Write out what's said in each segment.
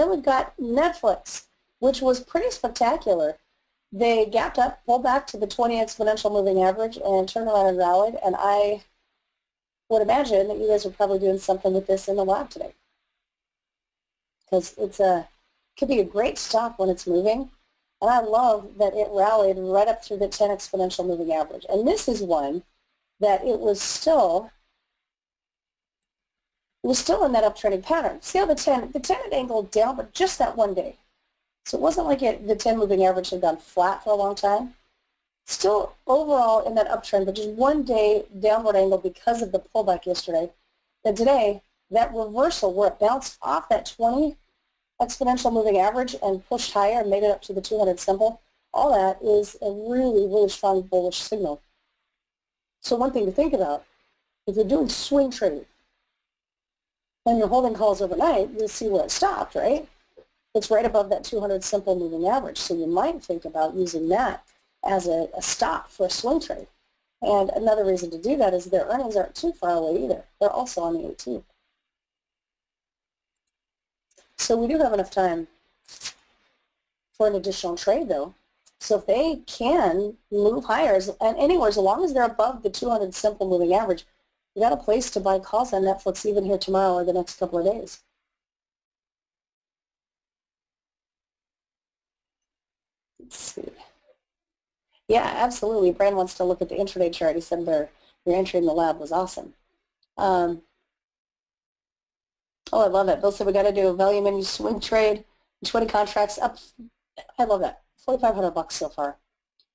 then we've got Netflix, which was pretty spectacular. They gapped up, pulled back to the 20 exponential moving average, and turned around and rallied. And I would imagine that you guys are probably doing something with this in the lab today. Because it's a could be a great stock when it's moving. And I love that it rallied right up through the 10 exponential moving average. And this is one that it was still was still in that uptrending pattern. See how the 10, the 10 had angled down, but just that one day. So it wasn't like it, the 10 moving average had gone flat for a long time. Still overall in that uptrend, but just one day downward angle because of the pullback yesterday. And today, that reversal where it bounced off that 20 exponential moving average and pushed higher and made it up to the 200 simple, all that is a really, really strong bullish signal. So one thing to think about, if you're doing swing trading and you're holding calls overnight, you'll see where it stopped, right? It's right above that 200 simple moving average. So you might think about using that as a, a stop for a swing trade. And another reason to do that is their earnings aren't too far away either. They're also on the 18th. So we do have enough time for an additional trade though. So if they can move higher, and anywhere, as long as they're above the 200 simple moving average, you got a place to buy calls on Netflix even here tomorrow or the next couple of days. Let's see. Yeah, absolutely. Brand wants to look at the intraday chart. He said their, your entry in the lab was awesome. Um, oh, I love it. Bill said we got to do a value menu swing trade, 20 contracts up. I love that. 4,500 bucks so far,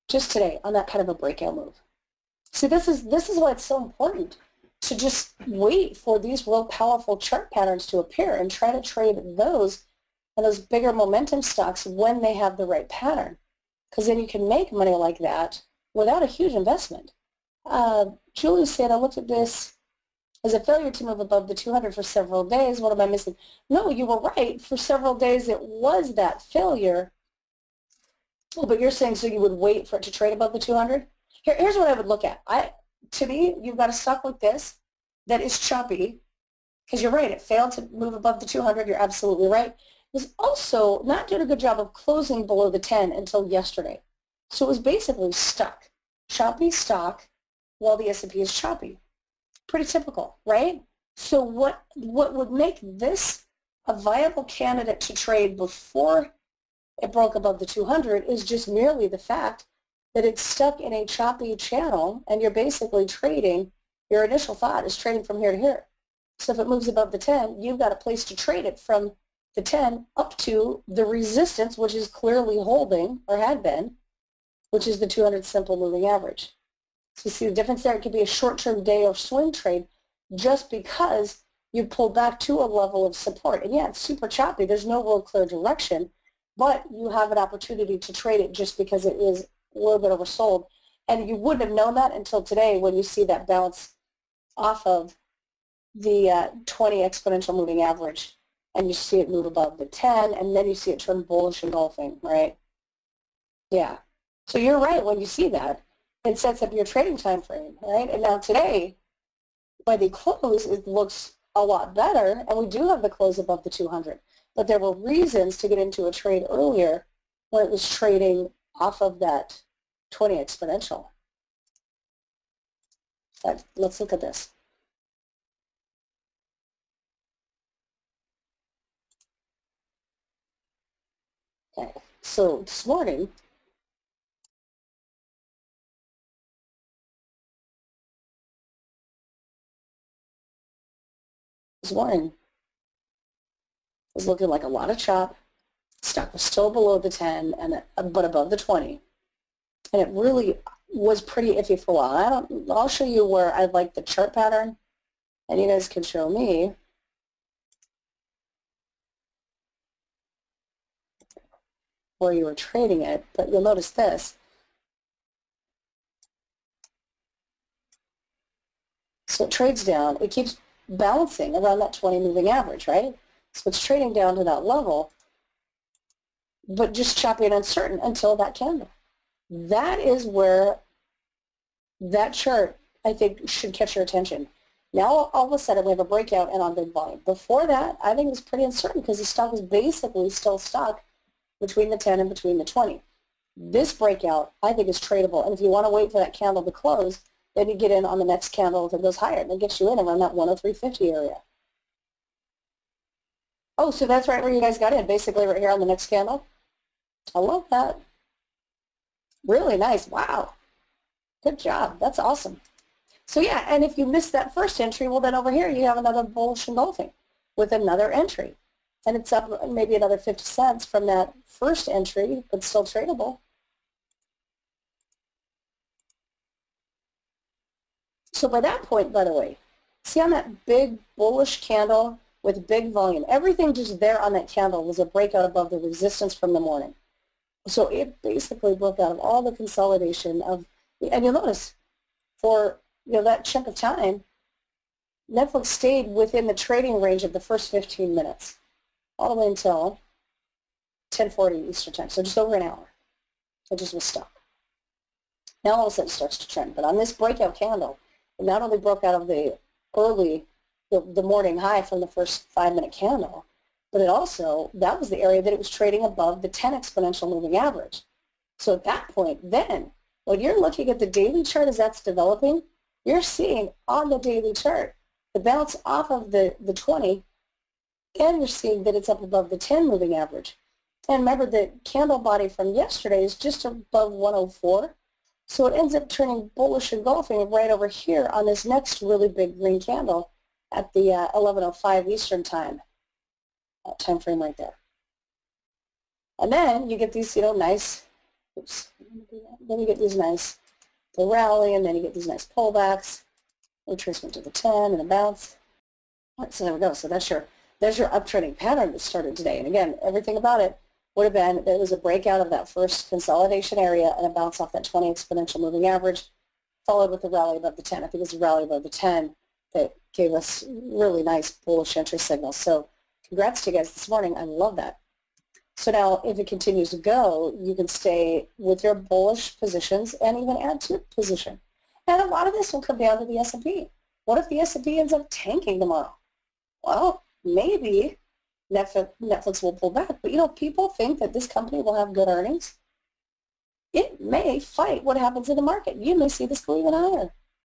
just today on that kind of a breakout move. See, this is this is why it's so important to just wait for these real powerful chart patterns to appear and try to trade those and those bigger momentum stocks when they have the right pattern, because then you can make money like that without a huge investment. Uh, Julie said, I looked at this as a failure to move above the 200 for several days. What am I missing? No, you were right. For several days, it was that failure. Oh, but you're saying so you would wait for it to trade above the 200? Here, here's what I would look at. I, to me, you've got a stock like this that is choppy, because you're right, it failed to move above the 200. You're absolutely right. Was also not doing a good job of closing below the 10 until yesterday. So it was basically stuck. Choppy stock while the S&P is choppy. Pretty typical, right? So what, what would make this a viable candidate to trade before it broke above the 200 is just merely the fact that it's stuck in a choppy channel and you're basically trading, your initial thought is trading from here to here. So if it moves above the 10, you've got a place to trade it from the 10 up to the resistance, which is clearly holding, or had been, which is the 200 simple moving average. So you see the difference there? It could be a short-term day or swing trade just because you pulled back to a level of support. And yeah, it's super choppy. There's no real clear direction, but you have an opportunity to trade it just because it is a little bit oversold. And you wouldn't have known that until today when you see that bounce off of the uh, 20 exponential moving average and you see it move above the 10 and then you see it turn bullish engulfing, right? Yeah. So you're right when you see that. It sets up your trading time frame, right? And now today, by the close, it looks a lot better, and we do have the close above the 200. But there were reasons to get into a trade earlier when it was trading off of that 20 exponential. Let's look at this. Okay, so this morning, this morning was looking like a lot of chop. Stock was still below the 10, and but above the 20. And it really was pretty iffy for a while. I don't, I'll show you where I like the chart pattern, and you guys can show me. where you were trading it, but you'll notice this. So it trades down. It keeps bouncing around that 20 moving average, right? So it's trading down to that level, but just choppy and uncertain until that candle. That is where that chart, I think, should catch your attention. Now all of a sudden we have a breakout and on big volume. Before that, I think it was pretty uncertain because the stock was basically still stuck between the 10 and between the 20. This breakout, I think, is tradable. And if you want to wait for that candle to close, then you get in on the next candle that goes higher. And it gets you in around that 103.50 area. Oh, so that's right where you guys got in, basically right here on the next candle. I love that. Really nice. Wow. Good job. That's awesome. So yeah, and if you missed that first entry, well then over here you have another bullish engulfing with another entry. And it's up maybe another 50 cents from that first entry, but still tradable. So by that point, by the way, see on that big bullish candle with big volume, everything just there on that candle was a breakout above the resistance from the morning. So it basically broke out of all the consolidation of, and you'll notice for you know that chunk of time, Netflix stayed within the trading range of the first 15 minutes, all the way until 10:40 Eastern time, so just over an hour. It just was stuck. Now all of a sudden it starts to trend, but on this breakout candle, it not only broke out of the early, the, the morning high from the first five-minute candle, but it also, that was the area that it was trading above the 10 exponential moving average. So at that point, then, when you're looking at the daily chart as that's developing, you're seeing on the daily chart the bounce off of the, the 20, and you're seeing that it's up above the 10 moving average. And remember, the candle body from yesterday is just above 104. So it ends up turning bullish engulfing right over here on this next really big green candle at the uh, 11.05 Eastern time that time frame right there. And then you get these, you know, nice, oops, then you get these nice, the rally, and then you get these nice pullbacks, retracement to the 10 and a bounce. Right, so there we go. So that's your, there's your uptrending pattern that started today. And again, everything about it would have been, that it was a breakout of that first consolidation area and a bounce off that 20 exponential moving average, followed with the rally above the 10. I think it was a rally above the 10 that gave us really nice bullish entry signals. So Congrats to you guys this morning. I love that. So now if it continues to go, you can stay with your bullish positions and even add to your position. And a lot of this will come down to the S&P. What if the S&P ends up tanking tomorrow? Well, maybe Netflix will pull back. But, you know, people think that this company will have good earnings. It may fight what happens in the market. You may see this go even higher.